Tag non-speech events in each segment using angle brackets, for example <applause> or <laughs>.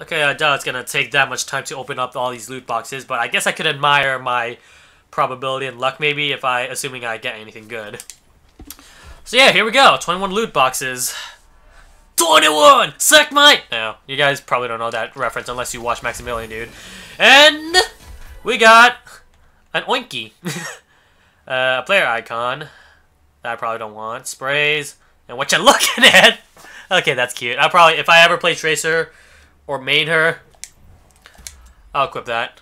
Okay, I doubt it's gonna take that much time to open up all these loot boxes, but I guess I could admire my probability and luck maybe if I, assuming I get anything good. So yeah, here we go. 21 loot boxes. 21! Suck my... No, you guys probably don't know that reference unless you watch Maximilian Dood. And we got an Oinky. <laughs> uh, a player icon that I probably don't want. Sprays. And what you <laughs> looking at? Okay, that's cute. I'll probably, if I ever play Tracer or main her, I'll equip that.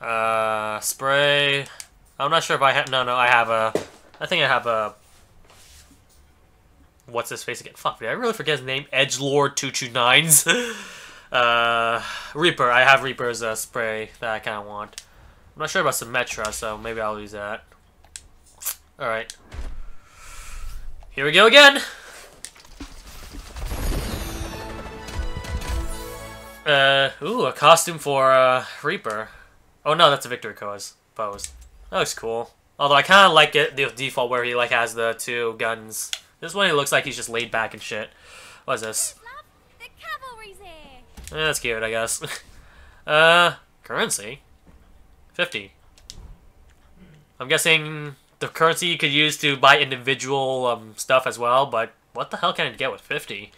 Uh, spray. I'm not sure if I have, no, no, I have a, I think I have a what's his face again? Fuck, did I really forget his name? Edge Lord two two nines. <laughs> uh, Reaper. I have Reaper's uh, spray that I kind of want. I'm not sure about Symmetra, so maybe I'll use that. All right. Here we go again. Uh, ooh, a costume for uh, Reaper. Oh no, that's a victory pose. Pose. That looks cool. Although I kind of like it the default where he like has the two guns this one, he looks like he's just laid back and shit. What is this? The cavalry's here. Eh, that's cute, I guess. <laughs> uh, currency. 50. I'm guessing the currency you could use to buy individual um, stuff as well, but what the hell can I get with 50?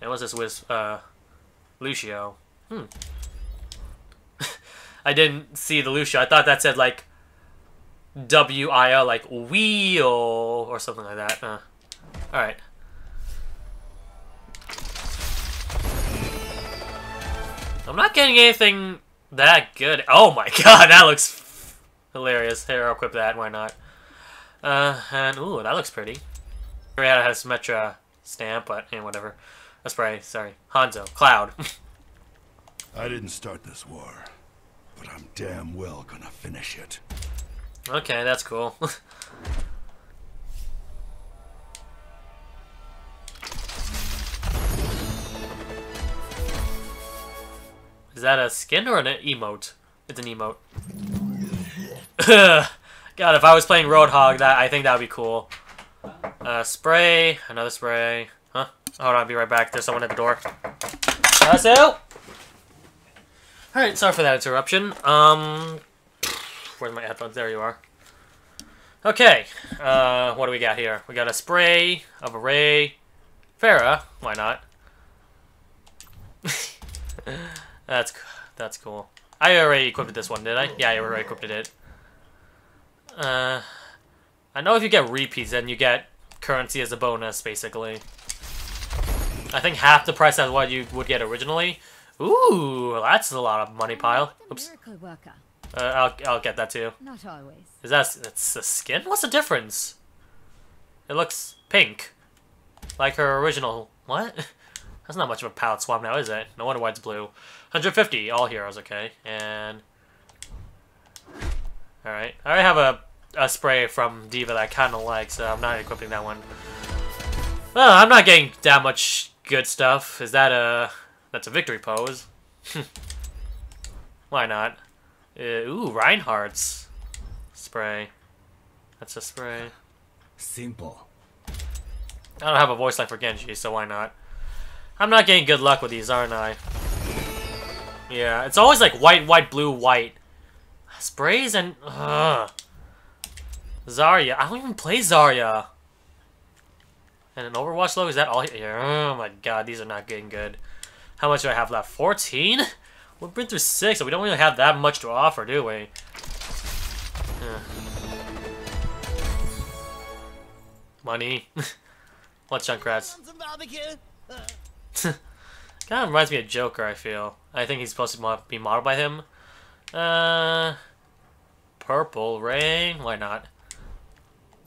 And what's this with uh, Lucio? Hmm. <laughs> I didn't see the Lucia. I thought that said like W-I-O, like wheel or something like that. Uh. Alright. I'm not getting anything that good. Oh my <laughs> god, that looks hilarious. Here, I'll equip that, why not? Uh, and, ooh, that looks pretty. Here I had a Symmetra stamp, but, eh, whatever. That's probably, sorry. Hanzo. Cloud. <laughs> I didn't start this war, but I'm damn well gonna finish it. Okay, that's cool. <laughs> Is that a skin or an emote? It's an emote. <laughs> God, if I was playing Roadhog, that I think that would be cool. Uh, spray, another spray. Huh? Hold on, I'll be right back. There's someone at the door. That's. Alright, sorry for that interruption. Um, where's my headphones? There you are. Okay, uh, what do we got here? We got a spray of a ray. Pharah, why not? <laughs> That's that's cool. I already equipped this one, did I? Yeah, I already equipped it. Uh, I know if you get repeats, then you get currency as a bonus, basically. I think half the price of what you would get originally. Ooh, that's a lot of money pile. Oops. Uh, I'll I'll get that too. Not always. Is that it's a skin? What's the difference? It looks pink, like her original. What? <laughs> That's not much of a palette swap now, is it? No wonder why it's blue. 150, all heroes, okay. And... Alright. I already have a, a spray from D.Va that I kind of like, so I'm not equipping that one. Well, I'm not getting that much good stuff. Is that a... That's a victory pose. <laughs> Why not? Uh, ooh, Reinhardt's spray. That's a spray. Simple. I don't have a voice line for Genji, so why not? I'm not getting good luck with these, aren't I? Yeah, it's always like white, white, blue, white. Sprays and... Ugh. Zarya. I don't even play Zarya. And an Overwatch logo, is that all here? Oh my god, these are not getting good. How much do I have left? 14? We've been through 6, so we don't really have that much to offer, do we? Yeah. Money. <laughs> what Junkrats? <laughs> kind of reminds me of Joker, I feel. I think he's supposed to be modeled by him. Uh, Purple Rain? Why not?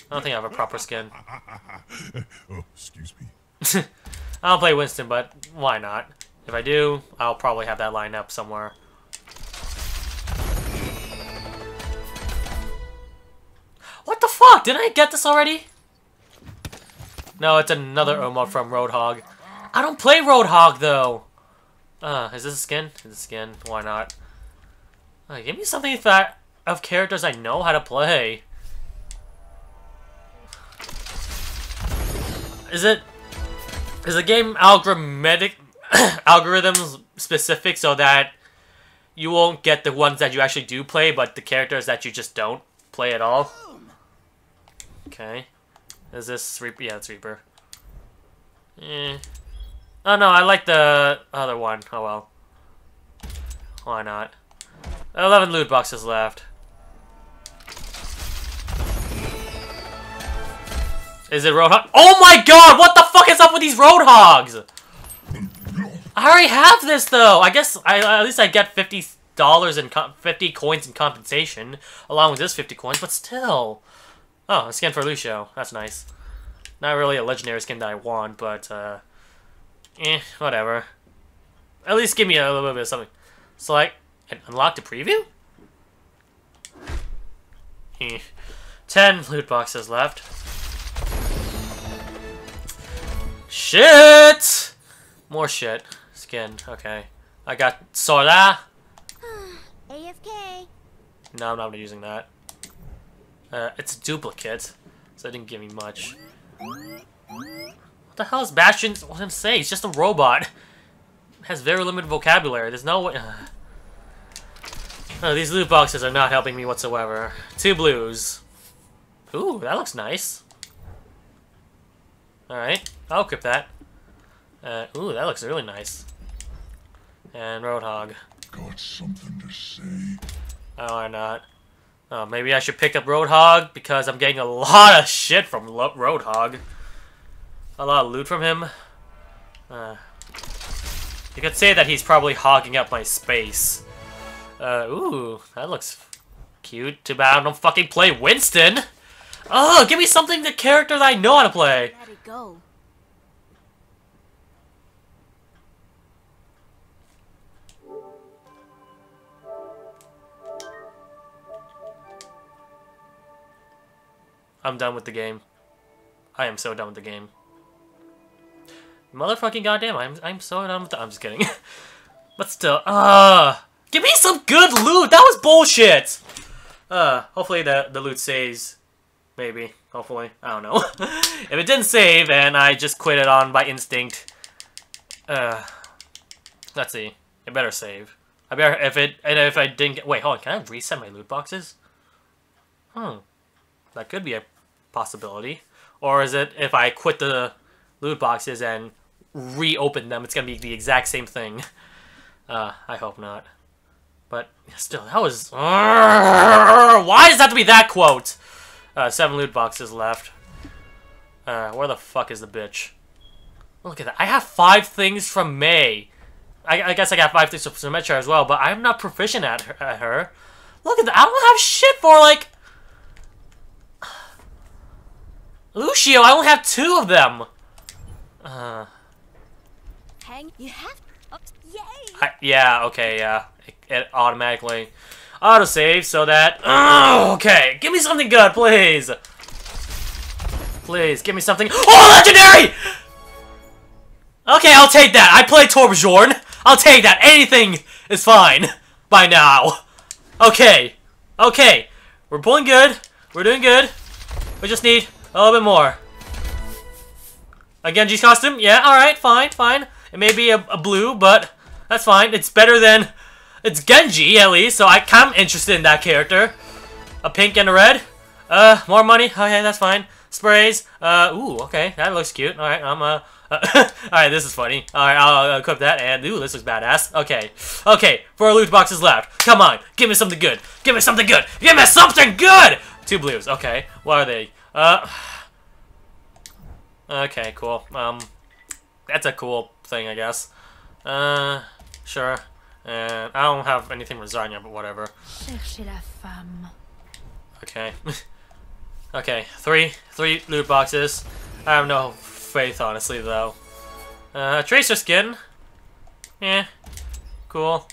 I don't think I have a proper skin. <laughs> oh, excuse me. I don't play Winston, but why not? If I do, I'll probably have that lined up somewhere. What the fuck? Didn't I get this already? No, it's another emote from Roadhog. I don't play Roadhog, though. Uh, is this a skin? Is this a skin. Why not? Uh, give me something that of characters I know how to play. Is it... Is the game algorithmic... <coughs> algorithms specific so that you won't get the ones that you actually do play, but the characters that you just don't play at all. Okay. Is this Reaper? Yeah, it's Reaper. Eh. Oh no, I like the other one. Oh well. Why not? 11 loot boxes left. Is it Roadhog? Oh my god! What the fuck is up with these Roadhogs? I already have this though. I guess I at least I get fifty dollars and fifty coins in compensation along with this fifty coins. But still, oh, a skin for Lucio. That's nice. Not really a legendary skin that I want, but uh, eh, whatever. At least give me a little bit of something. So like, unlock the preview. Eh. Ten loot boxes left. Shit! More shit. Skin. Okay. I got Sora. <sighs> AFK. No, I'm not using that. Uh, it's a duplicate, so it didn't give me much. What the hell is Bastion gonna say? He's just a robot. has very limited vocabulary. There's no way... <sighs> Oh, these loot boxes are not helping me whatsoever. Two blues. Ooh, that looks nice. Alright, I'll equip that. Uh, ooh, that looks really nice. And Roadhog. Got something to say? Oh, why not? Oh, maybe I should pick up Roadhog because I'm getting a lot of shit from Lo Roadhog. A lot of loot from him. Uh, you could say that he's probably hogging up my space. Uh, ooh, that looks cute. Too bad I don't fucking play Winston. Oh, give me something, the character that I know how to play. Let it go. I'm done with the game. I am so done with the game. Motherfucking goddamn, I'm I'm so done with the I'm just kidding. <laughs> but still, uh give me some good loot! That was bullshit! Uh, hopefully the, the loot saves. Maybe. Hopefully. I don't know. <laughs> if it didn't save and I just quit it on by instinct, uh, let's see. It better save. I better, if it, and if I didn't get, wait, hold on, can I reset my loot boxes? Hmm. That could be a possibility. Or is it if I quit the loot boxes and reopen them, it's going to be the exact same thing. <laughs> Uh, I hope not. But still, that was... <laughs> Why does that have to be that quote? Uh, seven loot boxes left. Uh, where the fuck is the bitch? Look at that. I have five things from Mei. I, I guess I got five things from Symmetra as well, but I'm not proficient at her, at her. Look at that. I don't have shit for, like... Lucio, I only have two of them. Uh, Hang. You have. Oh, yay! I, yeah, okay, yeah. It, it automatically autosave so that... Oh, okay, give me something good, please. Please, give me something... Oh, legendary! Okay, I'll take that. I play Torbjorn. I'll take that. Anything is fine by now. Okay. Okay. We're pulling good. We're doing good. We just need a little bit more. A Genji's costume? Yeah, alright, fine, fine. It may be a, a, blue, but that's fine. It's better than... It's Genji, at least, so I, I'm interested in that character. A pink and a red. Uh, more money? Okay, that's fine. Sprays. Uh, ooh, okay, that looks cute. Alright, I'm, uh... uh <laughs> Alright, this is funny. Alright, I'll equip that, and ooh, this looks badass. Okay. Okay, four loot boxes left. Come on, give me something good. Give me something good. Give me something good! Two blues, okay. What are they? Uh... <sighs> Okay, cool. Um, that's a cool thing, I guess. Uh, sure. And I don't have anything lasagna, but whatever. Cherchez la femme. Okay. <laughs> okay, three, three loot boxes. I have no faith, honestly, though. Uh, Tracer skin. Yeah, cool.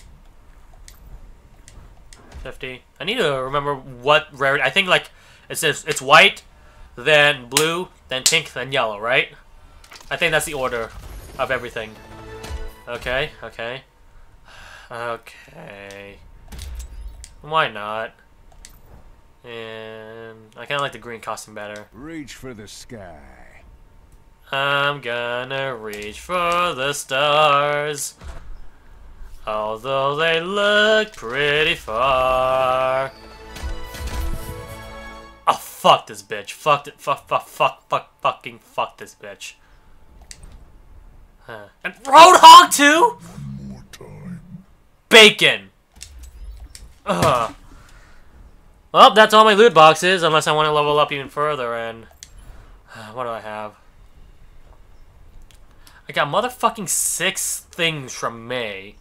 50. I need to remember what rarity. I think, like, it says it's white, then blue, then pink, then yellow, right? I think that's the order of everything. Okay, okay. Okay. Why not? And I kind of like the green costume better. Reach for the sky. I'm gonna reach for the stars. Although they look pretty far. Fuck this bitch. Fuck it. Fuck, fuck, fuck, fuck, fucking fuck this bitch. Huh. And Roadhog too? Bacon! Ugh. Well, that's all my loot boxes, unless I want to level up even further, and... What do I have? I got motherfucking six things from Mei.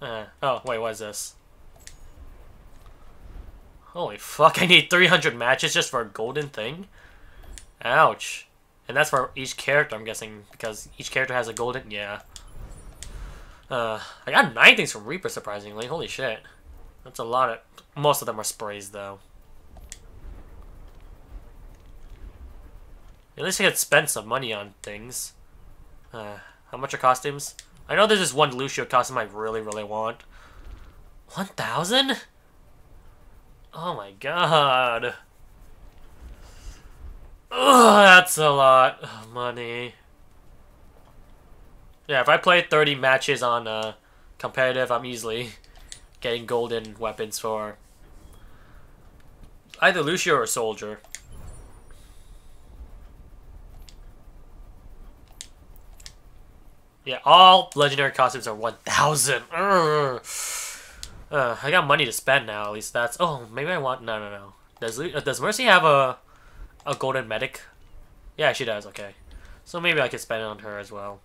Uh, oh, wait, what is this? Holy fuck, I need 300 matches just for a golden thing? Ouch. And that's for each character, I'm guessing, because each character has a golden... Yeah. Uh, I got nine things from Reaper, surprisingly. Holy shit. That's a lot of... Most of them are sprays, though. At least I could spend some money on things. Uh, how much are costumes? I know there's this one Lucio costume I really, really want. 1,000? Oh my god. Ugh, that's a lot of money. Yeah, if I play 30 matches on uh, competitive, I'm easily getting golden weapons for either Lucio or Soldier. Yeah, all legendary costumes are 1,000. Uh, I got money to spend now, at least that's... Oh, maybe I want... No, no, no. Does, uh, does Mercy have a, a golden medic? Yeah, she does, okay. So maybe I could spend it on her as well.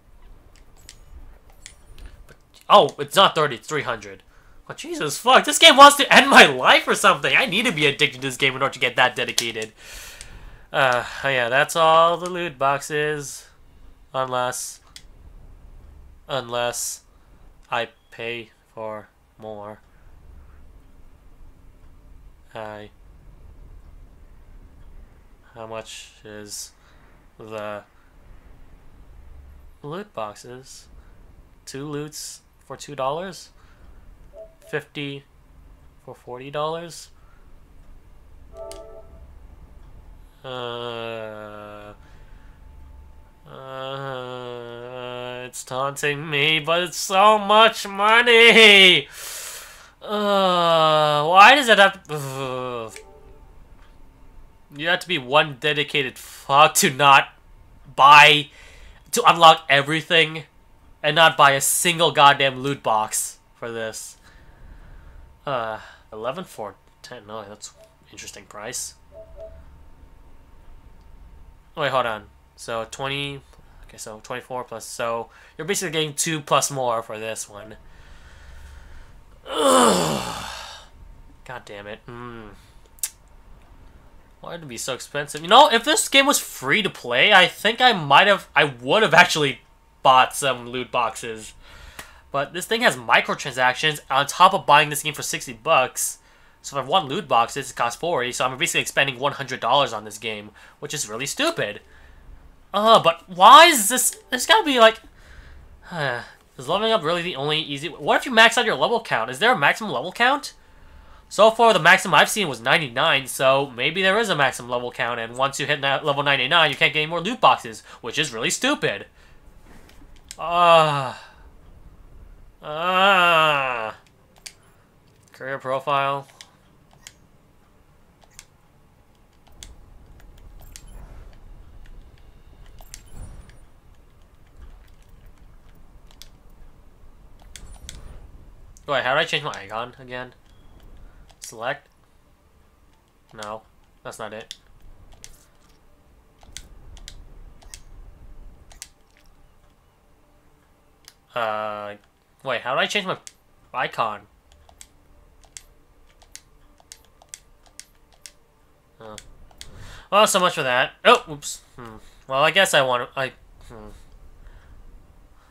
But, oh, it's not 30, it's 300. Oh, Jesus fuck, this game wants to end my <laughs> life or something. I need to be addicted to this game in order to get that dedicated. Uh, yeah, that's all the loot boxes. Unless unless I pay for more. I. How much is the loot boxes? Two loots for two dollars? Fifty for forty dollars? Uh. Uh, it's taunting me, but it's so much money! Uh, why does it have to... Uh, you have to be one dedicated fuck to not buy... To unlock everything and not buy a single goddamn loot box for this. Uh, 11 for 10. No, that's interesting price. Wait, hold on. So 20, okay, so 24 plus, so you're basically getting 2 plus more for this one. Ugh. <sighs> God damn it. Mm. Why did it be so expensive? You know, if this game was free to play, I think I might have, I would have actually bought some loot boxes. But this thing has microtransactions on top of buying this game for 60 bucks. So if I want loot boxes, it costs 40, so I'm basically spending $100 on this game, which is really stupid. Uh, but why is this... There's gotta be, like... <sighs> Uh, is leveling up really the only easy... What if you max out your level count? Is there a maximum level count? So far, the maximum I've seen was 99, so maybe there is a maximum level count, and once you hit level 99, you can't get any more loot boxes, which is really stupid. Ah. Uh, ah. Uh, career profile. Wait, how do I change my icon again? Select? No, that's not it. Uh, wait, how do I change my icon? Oh. Well, so much for that. Oh, oops. Hmm. Well, I guess I want to... I, hmm.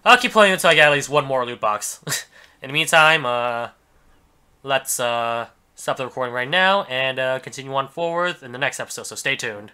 I'll keep playing until I get at least one more loot box. <laughs> In the meantime, uh, let's uh, stop the recording right now and uh, continue on forward in the next episode, so stay tuned.